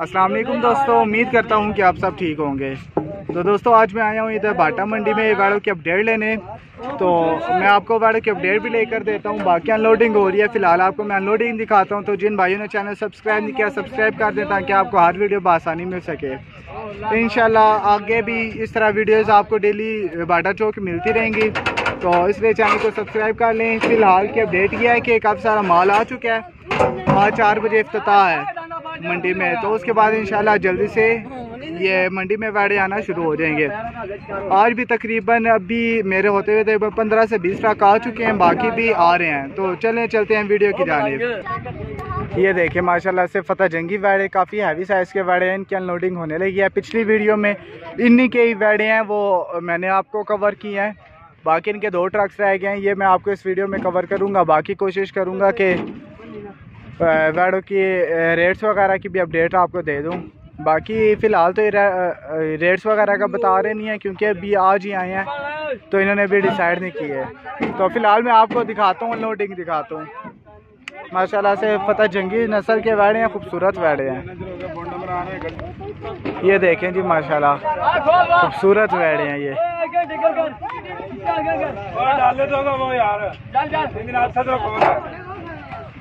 अस्सलाम वालेकुम दोस्तों, उम्मीद करता हूँ कि आप सब ठीक होंगे। तो दोस्तों, आज मैं आया हूँ इधर बाटा मंडी में, वाड़ों की अपडेट लेने। तो मैं आपको वाड़ों की अपडेट भी लेकर देता हूँ। बाकी अनलोडिंग हो रही है, फ़िलहाल आपको मैं अनलोडिंग दिखाता हूँ। तो जिन भाइयों ने चैनल सब्सक्राइब नहीं किया सब्सक्राइब कर दें ताकि आपको हर वीडियो बसानी मिल सके। इन आगे भी इस तरह वीडियोज़ आपको डेली बाटा चौक मिलती रहेंगी। तो इसलिए चैनल को सब्सक्राइब कर लें। फ़िलहाल की अपडेट यह है कि काफ़ी सारा माल आ चुका है। आज चार बजे अफ्ताह है। मंडी में तो उसके बाद इंशाल्लाह जल्दी से ये मंडी में वाड़े आना शुरू हो जाएँगे। आज भी तकरीबन अभी मेरे होते हुए तकरीबन पंद्रह से बीस ट्रक आ चुके हैं, बाकी भी आ रहे हैं। तो चलें, चलते हैं वीडियो की जाने ये देखें माशाल्लाह से फतेह जंगी वाड़े, काफ़ी हैवी साइज़ के वाड़े हैं, इनकी अनलोडिंग होने लगी है। पिछली वीडियो में इन्हीं के ही वाड़े हैं, वो मैंने आपको कवर किए हैं। बाकी इनके दो ट्रक्स रह गए हैं, ये मैं आपको इस वीडियो में कवर करूँगा। बाकी कोशिश करूँगा कि वेडो की रेट्स वगैरह की भी अपडेट आपको दे दूँ। बाकी फ़िलहाल तो रेट्स वगैरह का बता रहे नहीं है क्योंकि अभी आज ही आए हैं तो इन्होंने अभी डिसाइड नहीं किए। तो फ़िलहाल मैं आपको दिखाता हूँ अनलोडिंग दिखाता हूँ। माशाल्लाह से पता जंगी नस्ल के वैड़े हैं खूबसूरत वैड़े हैं। ये देखें जी माशाल्लाह खूबसूरत वैड़े हैं ये। डाले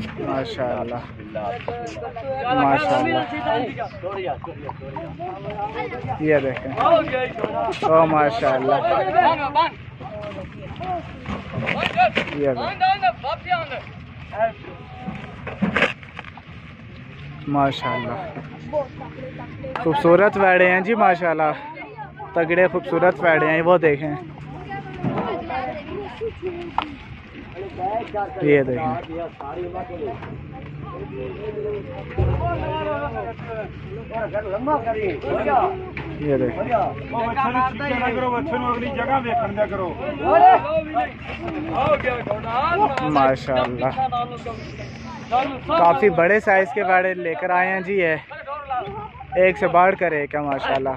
माशाल्लाह। ये देखें। ओ माशाल्लाह। माशाल्लाह। खूबसूरत वैड़े हैं जी, माशाल्लाह। तगड़े खूबसूरत वैड़े हैं वो देखें। ये देखें ये देखें माशाल्लाह काफ़ी बड़े साइज़ के बाड़े लेकर आए हैं जी ये एक से बाढ़ कर एक है माशाल्लाह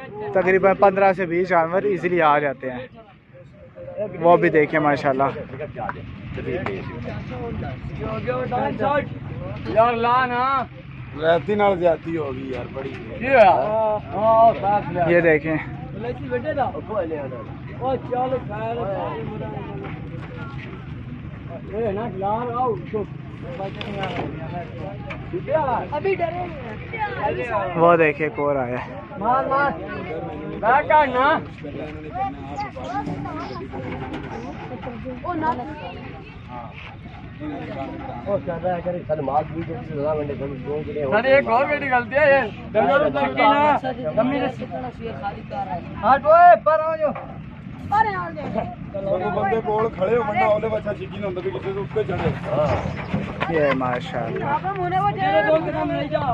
तकरीबन पंद्रह से बीस जानवर इजीली आ जाते हैं। वो भी देखें माशाल्लाह। यार ला ना रहती नाल ज़्यादा होगी यार बड़ी। ये देखें। ओ चल खैर ए ना यार आओ अभी डरे वो देखे कोर आया। है मार मार। बैठा ना। ओ ना। ओ कर रहा है करे सर मार भी जो सजा मैंने तुम दो के सर एक और मेरी गलती है ये। दंगल उतर के ना मम्मी ने खाली कर रहा है हट ओए पर आ जाओ। पर आ जाओ चलो बंदे कोल खड़े हो वरना ओले बच्चा चिकी ना होता कि किसी से उठ के चढ़े। हाँ। ये माशाल्लाह। आप मुने वो दे दो कदम नहीं जाओ।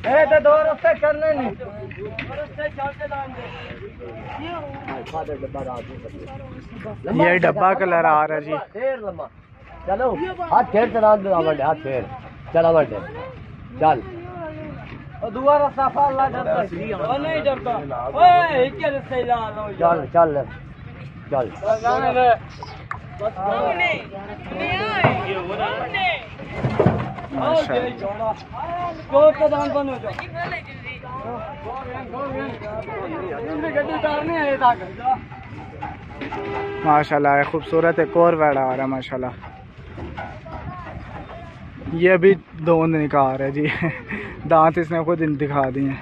ए तो दो रस्ते करने नहीं। ये डब्बा कलर आ रहा जी। लंबा चलो हाथ फेर चला दो आवंडे हाथ फेर चल आवंडे चल। और दुआ रास्ता फा अल्लाह डरता है। नहीं डरता। ओए एक रास्ते ला लो। चल चल। चल। है? माशाल्लाह खूबसूरत एक और वेड़ा आ रहा है, माशाल्लाह। ये अभी दोंद निकाल है जी। दांत इसने खुद दिखा दिए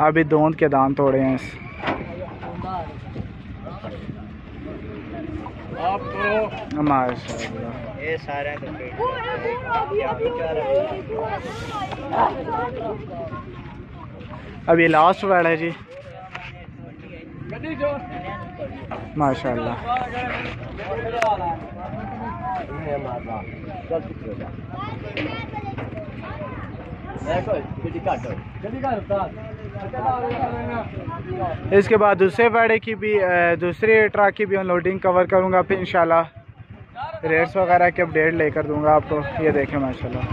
अभी दोंद के दांत तोड़े हैं इस। माशाल्लाह ये सारे अब ये लास्ट वेड़ा है जी। माशाल्लाह चल पिछले जा देखो गड्डी काट दो गड्डी का उतार इसके बाद दूसरे वेड़े की भी दूसरी ट्रक की भी अनलोडिंग कवर करूँगा फिर इंशाल्लाह। रेट्स वगैरह के अपडेट लेकर दूँगा आपको, ये देखें माशाल्लाह।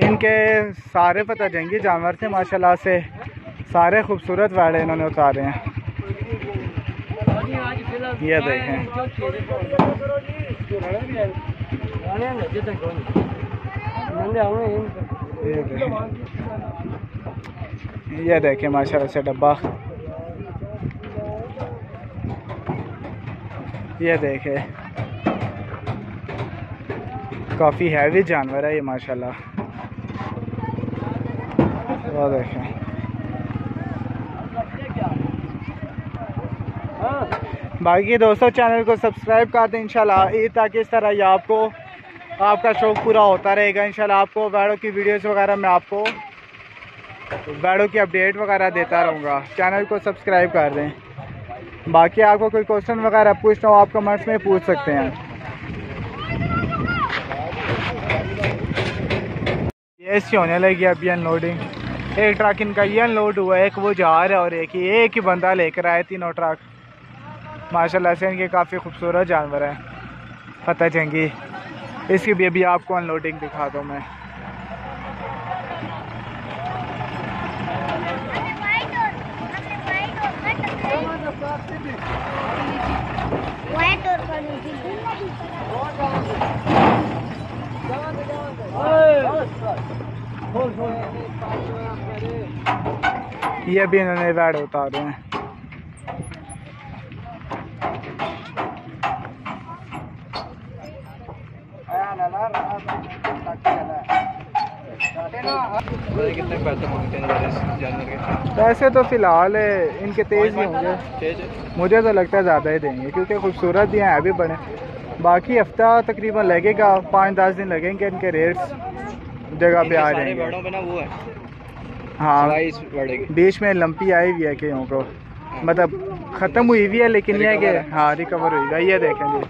इनके सारे पता जंगी जानवर थे माशाल्लाह से। सारे खूबसूरत वाड़े इन्होंने उतारे हैं। ये देखें। ये देखें। माशाल्लाह से डब्बा। ये देखें। काफ़ी हैवी जानवर है ये, माशाल्लाह। वो देखें। बाकी दोस्तों, चैनल को सब्सक्राइब कर दें इंशाल्लाह। ईद ताकि इस तरह ये आपको, आपका शौक़ पूरा होता रहेगा। इंशाल्लाह आपको बैडो की वीडियोस वगैरह मैं आपको, बैडो की अपडेट वगैरह देता रहूँगा। चैनल को सब्सक्राइब कर दें। बाकी आपको कोई क्वेश्चन वगैरह पूछना हो, आप कमेंट्स में पूछ सकते हैं। ये इसकी होने लगी अभी अनलोडिंग। एक ट्रक इनका ये अनलोड हुआ है, एक वो जा रहा है और एक ही एक ही बंदा लेकर आया, तीनों ट्रक। माशाल्लाह से इनके काफ़ी खूबसूरत जानवर हैं। फतेह जंगी इसकी भी अभी आपको अनलोडिंग दिखा दूँ मैं? ये भी इन्होंने वैड उतारे हैं। कितने पैसे मांगते हैं पैसे तो फ़िलहाल इनके तेज़ ही होंगे। मुझे तो लगता है ज़्यादा ही देंगे क्योंकि खूबसूरत भी हैं भी बड़े। बाकी हफ़्ता तकरीबन लगेगा पाँच दस दिन लगेंगे इनके रेट्स जगह पे आ जाएँगे। है। बीच में लंपी आई हुई है कईयों को मतलब ख़त्म हुई हुई है लेकिन ये है कि हाँ रिकवर हुई। है ये देखें जी।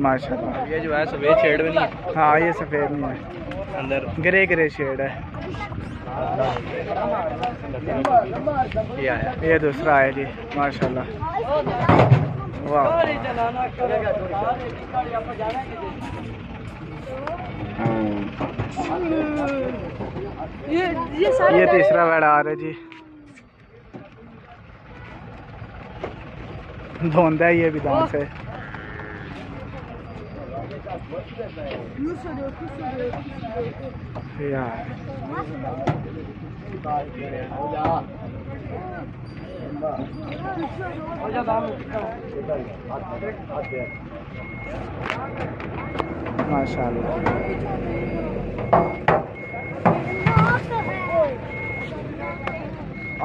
माशाल्लाह। ये जो है सफ़ेद शेड में नहीं है। हाँ ये सफ़ेद नहीं है। अंदर। ग्रे ग्रे शेड है। ये आया। ये दूसरा है जी माशाल्लाह। वाह। ये ये सारे ये तीसरा वेड़ा आ रहा है जी। धोंदा है ये भी दांत से यार। माशाल्लाह।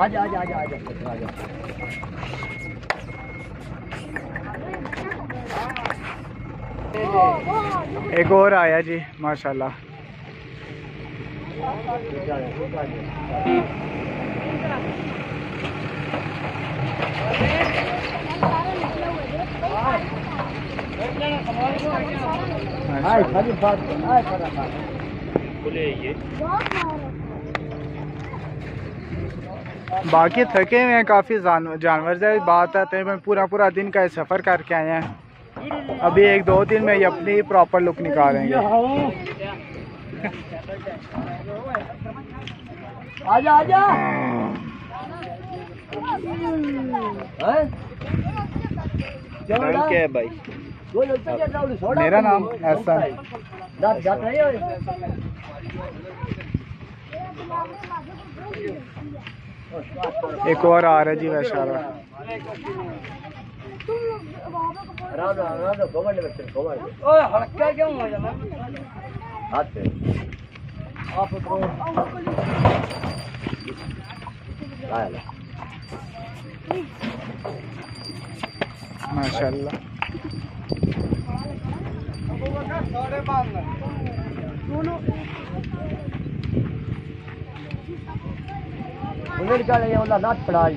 आजा आजा आजा आजा आजा एक और आया जी, माशाल्लाह। बाकी थके हुए हैं, काफ़ी जानवर से बात आते हैं मैं पूरा पूरा दिन का सफ़र करके आए हैं। अभी एक दो दिन में ये अपनी प्रॉपर लुक निकालेंगे। आजा आजा। हैं? क्या है भाई। मेरा नाम हो? एक और आ रहा है जी वैशाला। राम राम राम घुमंड बच्चे घुमंड ओए हड़का क्यों हो जाना? हाथ पे आप उतरो। आया माशाल्लाह। उन्हें निकाले ये वाला नाच पड़ा है।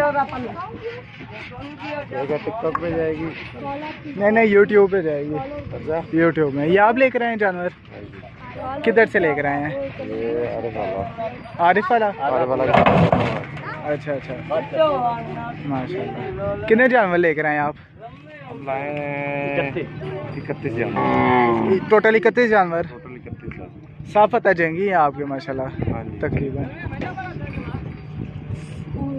हो अपन टिकटॉक पे जाएगी। नहीं नहीं यूट्यूब पे जाएगी। यूट्यूब में। ये आप लेकर आए हैं जानवर? किधर से लेकर आए हैं? ये आरिफ वाला। अरे वाला? अच्छा अच्छा। माशाल्लाह। कितने जानवर लेकर आए आप? लाए हैं इकतीस जानवर। टोटल इकतीस जानवर। टोटल इकतीस जानवर साफ़ पता जंगी हैं आपके माशाल्लाह हाँ तकरीबन।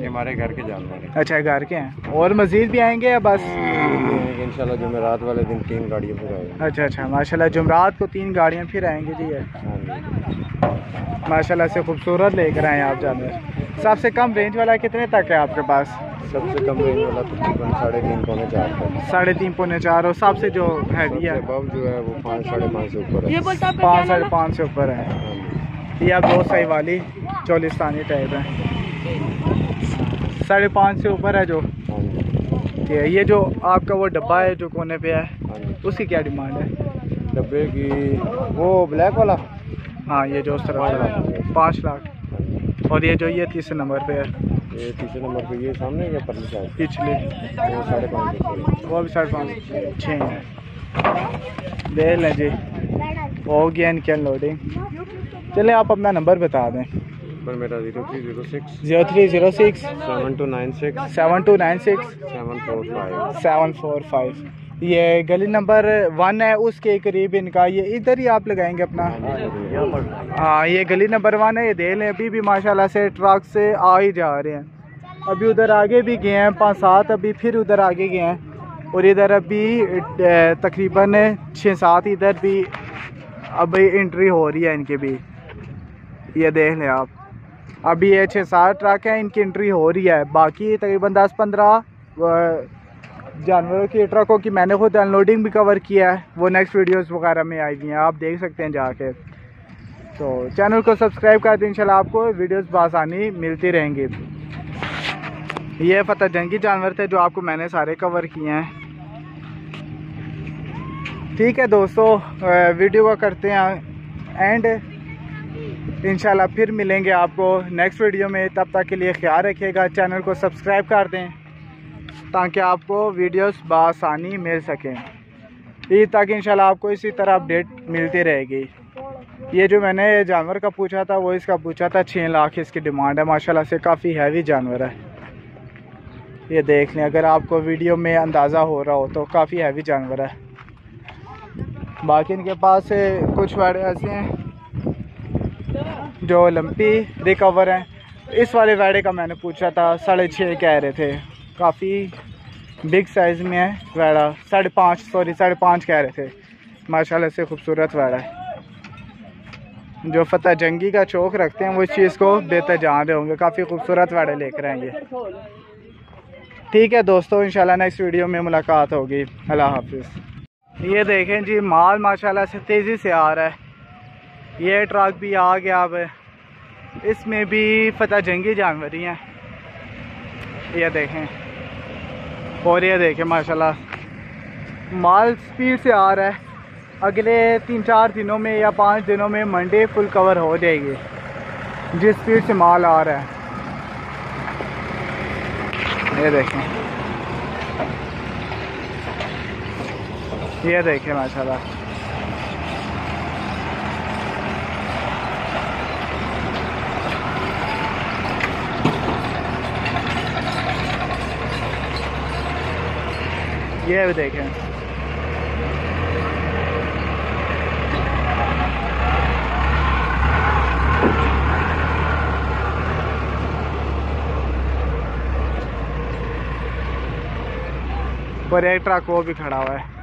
ये हमारे घर के जानवर हैं। अच्छा घर के हैं। और मज़ीद भी आएँगे या बस? इंशाल्लाह जुमेरात वाले दिन तीन गाड़ियों पर आएगा। अच्छा अच्छा माशाल्लाह जुमरात को तीन गाड़ियाँ फिर आएँगी जी हाँ माशाल्लाह से खूबसूरत लेकर आए आप जानवर। सबसे कम रेंज वाला कितने तक है आपके पास? सबसे कम रेंज वाला तकरीबन साढ़े तीन पौने चार साढ़े तीन पौने चार और सबसे जो हैवी सबसे है जो है वो पाँच साढ़े पाँच से ऊपर है। पाँच साढ़े पाँच से ऊपर है। ये आप दो सही वाली चौलिस्तानी टाइप है। साढ़े पाँच से ऊपर है जो। ठीक है ये जो आपका वो डब्बा है जो कोने पे है उसकी क्या डिमांड है? डब्बे की वो ब्लैक वाला? हाँ ये जो उस तरफ़ वाला। पाँच लाख। और ये जो ये तीसरे नंबर पे है। ये तीसरे नंबर पे ये सामने या परली साइड? पिछले। वो साढ़े पाँच सौ वो भी साढ़े पाँच छः है। देख लें जी। हो गया इनकी अनलोडिंग। चले आप अपना नंबर बता दें। पर मेरा zero three zero six. Zero three zero six. Seven two nine six. Seven two nine six. Seven four five. Seven four five. ये गली नंबर वन है उसके करीब इनका। ये इधर ही आप लगाएँगे अपना? हाँ ये गली नंबर वन है ये दे लें अभी भी माशाल्लाह से ट्रक से आ ही जा रहे हैं। अभी उधर आगे भी गए हैं पाँच सात अभी फिर उधर आगे गए हैं। और इधर अभी तकरीबन छः सात इधर भी अभी एंट्री हो रही है इनकी भी। ये देख लें आप। अभी ये छः सात ट्रक हैं इनकी एंट्री हो रही है। बाकी तकरीबन दस पंद्रह जानवरों की ट्रकों की मैंने खुद अनलोडिंग भी कवर किया है। वो नेक्स्ट वीडियोस वगैरह में आई हुई हैं, आप देख सकते हैं जाके। तो चैनल को सब्सक्राइब कर दें, इंशाल्लाह आपको वीडियोस बसानी मिलती रहेंगी। ये फतेह जंगी जानवर थे जो आपको मैंने सारे कवर किए हैं। ठीक है दोस्तों वीडियो को करते हैं एंड इंशाल्लाह फिर मिलेंगे आपको नेक्स्ट वीडियो में। तब तक के लिए ख्याल रखिएगा चैनल को सब्सक्राइब कर दें। ताकि आपको वीडियोस बसानी मिल सकें। ईद तक इंशाल्लाह आपको इसी तरह अपडेट मिलती रहेगी। ये जो मैंने जानवर का पूछा था, वो इसका पूछा था छः लाख इसकी डिमांड है। माशाल्लाह से काफ़ी हैवी जानवर है। ये देख लें, अगर आपको वीडियो में अंदाज़ा हो रहा हो तो काफ़ी हैवी जानवर है। बाकी इनके पास कुछ वाड़े ऐसे हैं जो लंपी रिकवर हैं। इस वाले वाड़े का मैंने पूछा था, साढ़े छः कह रहे थे। काफ़ी बिग साइज़ में है वाड़ा। साढ़े पाँच सॉरी साढ़े पाँच कह रहे थे। माशाल्लाह से खूबसूरत वाड़ा है। जो फतेह जंगी का चौक रखते हैं, वो इस चीज़ को बेहतर जान रहे होंगे। काफ़ी खूबसूरत वाड़े लेकर आएँगे। ठीक है दोस्तों, इंशाल्लाह नेक्स्ट वीडियो में मुलाकात होगी। अल्लाह हाफिज़। ये देखें जी, माल माशाल्लाह से तेज़ी से आ रहा है। ये ट्रक भी आ गया अब। इसमें भी फतेह जंगी जानवर हैं। ये देखें। और ये देखें, माशाल्लाह। माल स्पीड से आ रहा है। अगले तीन, चार दिनों में या पाँच दिनों में मंडे फुल कवर हो जाएगी। जिस स्पीड से माल आ रहा है। ये देखें। ये देखें, माशाल्लाह। ये भी देखें। और एक ट्रक वो भी खड़ा हुआ है।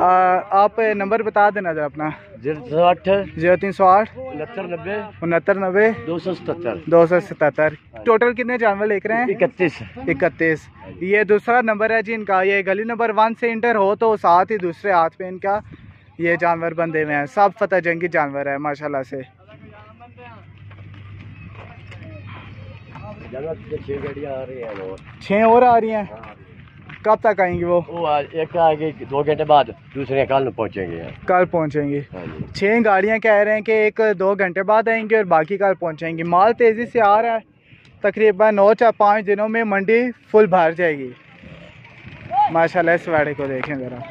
आ, आप नंबर बता देना जरा अपना। ज़ीरो आठ ज़ीरो तीन सौ आठ उनहत्तर नब्बे उनहत्तर नब्बे दो सौ सतहत्तर। दो सौ सतहत्तर। टोटल कितने जानवर लेकर रहे हैं? इकतीस। इकतीस। ये दूसरा नंबर है जी इनका ये गली नंबर वन से इंटर हो तो साथ ही दूसरे हाथ पे इनका ये जानवर बंधे हुए हैं। सब फतेह जंगी जानवर है माशाल्लाह से। हैं छः और आ रही हैं। कब तक आएँगे वो? वो आज एक आगे दो घंटे बाद दूसरे कल पहुँचेंगे यहाँ कल पहुंचेंगी। हाँ जी। छः गाड़ियाँ कह रहे हैं कि एक दो घंटे बाद आएँगी और बाकी कल पहुंचेंगी। माल तेज़ी से आ रहा है। तकरीबन नौ चार पाँच दिनों में मंडी फुल भर जाएगी। माशाल्लाह इस वाड़े को देखें ज़रा।